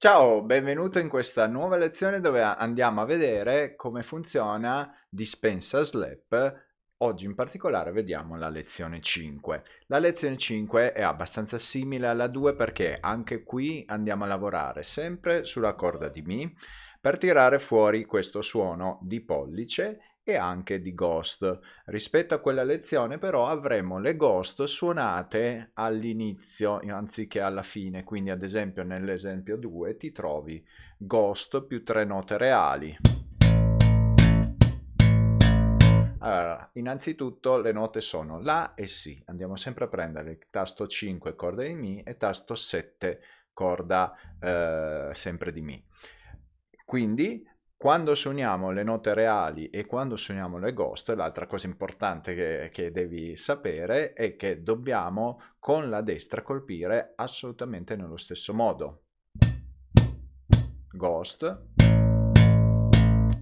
Ciao, benvenuto in questa nuova lezione dove andiamo a vedere come funziona Dispensa Slap. Oggi in particolare vediamo la lezione 5. La lezione 5 è abbastanza simile alla 2 perché anche qui andiamo a lavorare sempre sulla corda di Mi per tirare fuori questo suono di pollice e anche di ghost. Rispetto a quella lezione però avremo le ghost suonate all'inizio anziché alla fine, quindi ad esempio nell'esempio 2 ti trovi ghost più tre note reali. Allora, innanzitutto le note sono La e Si, andiamo sempre a prendere tasto 5 corda di Mi e tasto 7 corda eh, sempre di Mi. Quindi quando suoniamo le note reali e quando suoniamo le ghost, l'altra cosa importante che, che, devi sapere è che dobbiamo con la destra colpire assolutamente nello stesso modo. Ghost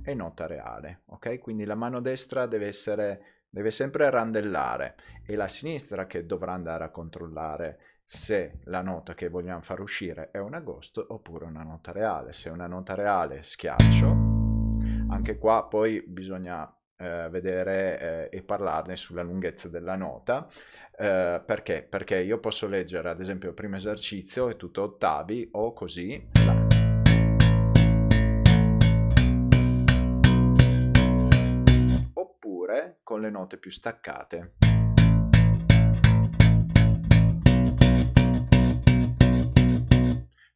e nota reale, ok? Quindi la mano destra deve essere deve sempre randellare e la sinistra che dovrà andare a controllare se la nota che vogliamo far uscire è una ghost oppure una nota reale. Se è una nota reale schiaccio anche qua poi bisogna eh, vedere eh, e parlarne sulla lunghezza della nota. Eh, perché? Perché io posso leggere ad esempio il primo esercizio è tutto ottavi o così. Oppure con le note più staccate.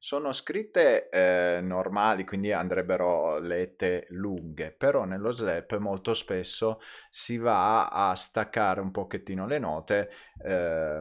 Sono scritte eh, normali, quindi andrebbero lette lunghe, però nello slap molto spesso si va a staccare un pochettino le note, eh,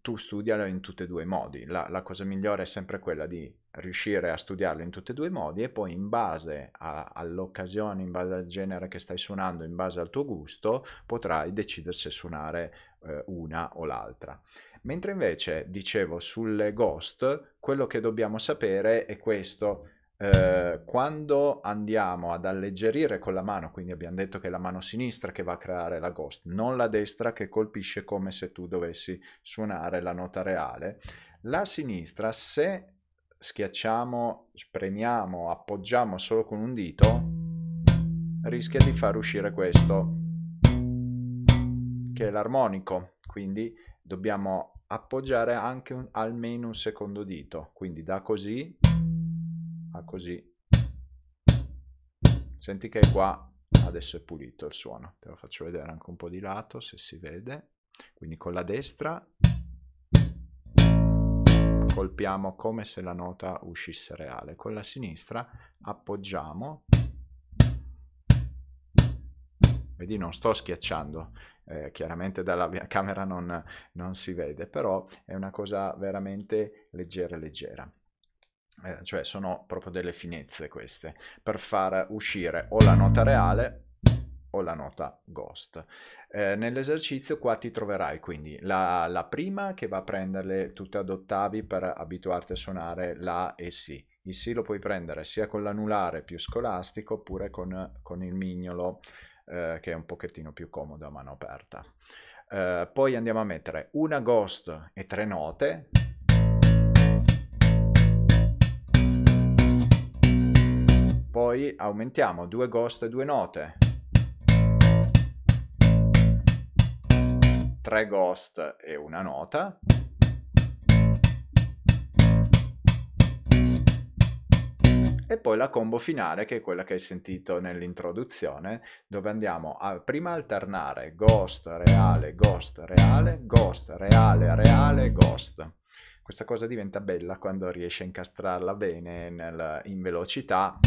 tu studialo in tutti e due i modi, la, la, cosa migliore è sempre quella di riuscire a studiarlo in tutti e due i modi e poi in base a, all'occasione, in base al genere che stai suonando, in base al tuo gusto, potrai decidere se suonare eh, una o l'altra. Mentre invece, dicevo, sulle ghost, quello che dobbiamo sapere è questo. Eh, quando andiamo ad alleggerire con la mano, quindi abbiamo detto che è la mano sinistra che va a creare la ghost, non la destra che colpisce come se tu dovessi suonare la nota reale, la sinistra se schiacciamo, premiamo, appoggiamo solo con un dito, rischia di far uscire questo, che è l'armonico, quindi dobbiamo appoggiare anche un, almeno un secondo dito, quindi da così a così. Senti che qua adesso è pulito il suono, te lo faccio vedere anche un po' di lato se si vede. Quindi con la destra colpiamo come se la nota uscisse reale, con la sinistra appoggiamo. Vedi, non sto schiacciando, eh, chiaramente dalla camera non, non, si vede, però è una cosa veramente leggera leggera. Eh, cioè sono proprio delle finezze queste per far uscire o la nota reale o la nota ghost. Eh, nell'esercizio qua ti troverai quindi la, la, prima che va a prenderle tutte ad ottavi per abituarti a suonare la e si. Il si lo puoi prendere sia con l'anulare più scolastico oppure con, con il mignolo eh, che è un pochettino più comodo a mano aperta. Eh, poi andiamo a mettere una ghost e tre note. Poi aumentiamo due ghost e due note. Tre ghost e una nota. E poi la combo finale che è quella che hai sentito nell'introduzione dove andiamo a prima alternare ghost, reale, ghost, reale, ghost, reale, reale, ghost. Questa cosa diventa bella quando riesci a incastrarla bene nel, in velocità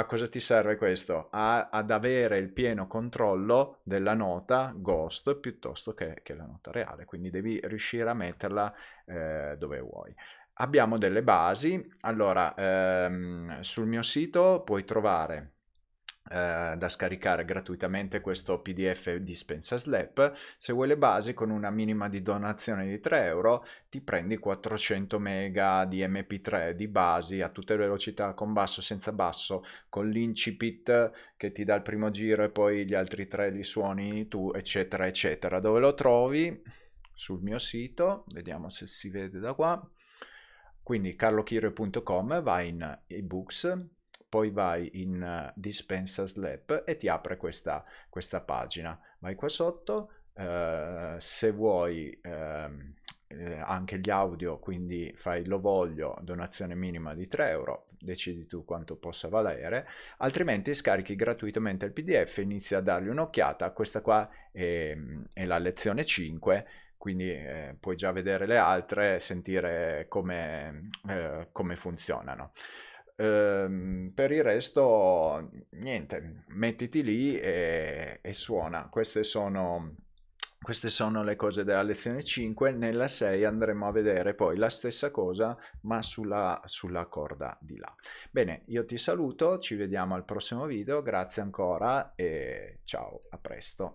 a cosa ti serve questo? A, ad avere il pieno controllo della nota ghost piuttosto che, che la nota reale, quindi devi riuscire a metterla eh, dove vuoi. Abbiamo delle basi, allora ehm, sul mio sito puoi trovare eh, da scaricare gratuitamente questo pdf di Spensa Slap. Se vuoi le basi con una minima di donazione di 3 euro ti prendi 400 mega di mp3 di basi a tutte le velocità con basso senza basso con l'incipit che ti dà il primo giro e poi gli altri tre li suoni tu eccetera eccetera. Dove lo trovi? Sul mio sito vediamo se si vede da qua. Quindi carlochiro.com vai in ebooks poi vai in uh, Dispensa Slap e ti apre questa, questa pagina. Vai qua sotto, uh, se vuoi uh, anche gli audio, quindi fai lo voglio, donazione minima di 3 euro, decidi tu quanto possa valere, altrimenti scarichi gratuitamente il pdf, inizi a dargli un'occhiata, questa qua è, è la lezione 5, quindi eh, puoi già vedere le altre e sentire come, eh, come funzionano. Ehm, per il resto, niente, mettiti lì e, e suona. Queste sono, queste sono le cose della lezione 5. Nella 6 andremo a vedere poi la stessa cosa, ma sulla, sulla corda di là. Bene, io ti saluto, ci vediamo al prossimo video. Grazie ancora e ciao, a presto.